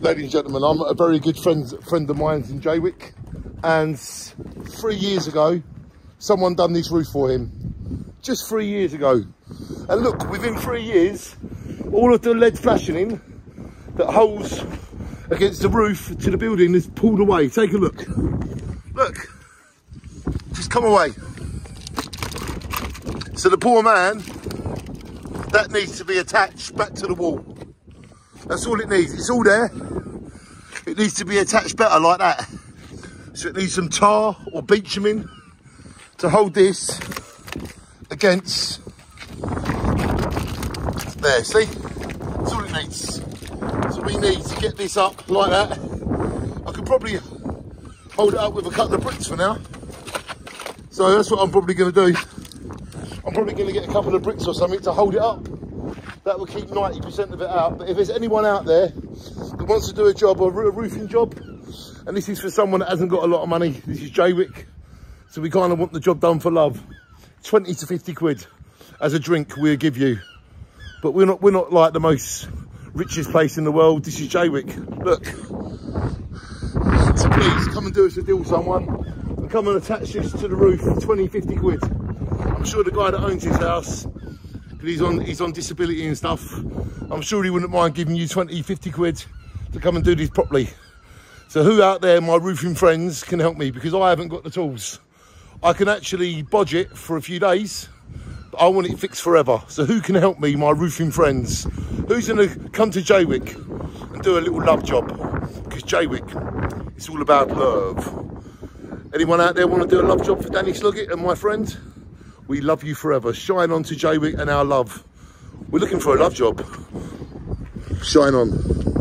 Ladies and gentlemen, I'm a very good friend friend of mine's in Jaywick, and three years ago, someone done this roof for him. Just three years ago, and look, within three years, all of the lead flashing in that holds against the roof to the building is pulled away. Take a look. Look, just come away. So the poor man, that needs to be attached back to the wall. That's all it needs. It's all there. It needs to be attached better like that. So it needs some tar or bitumen to hold this against there, see? That's all it needs. So we need to get this up like that. I could probably hold it up with a couple of bricks for now. So that's what I'm probably going to do. I'm probably going to get a couple of bricks or something to hold it up that will keep 90% of it out. But if there's anyone out there wants to do a job, a roofing job, and this is for someone that hasn't got a lot of money, this is Jaywick. So we kind of want the job done for love. 20 to 50 quid as a drink we'll give you. But we're not, we're not like the most richest place in the world. This is Jaywick. Look. So please come and do us a deal, someone. And come and attach this to the roof for 20, 50 quid. I'm sure the guy that owns his house he's on he's on disability and stuff. I'm sure he wouldn't mind giving you 20, 50 quid to come and do this properly. So who out there, my roofing friends, can help me because I haven't got the tools. I can actually bodge it for a few days, but I want it fixed forever. So who can help me, my roofing friends? Who's gonna come to Jaywick and do a little love job? Because Jaywick, it's all about love. Anyone out there want to do a love job for Danny Sloggett and my friend? We love you forever. Shine on to Jaywick and our love. We're looking for a love job. Shine on.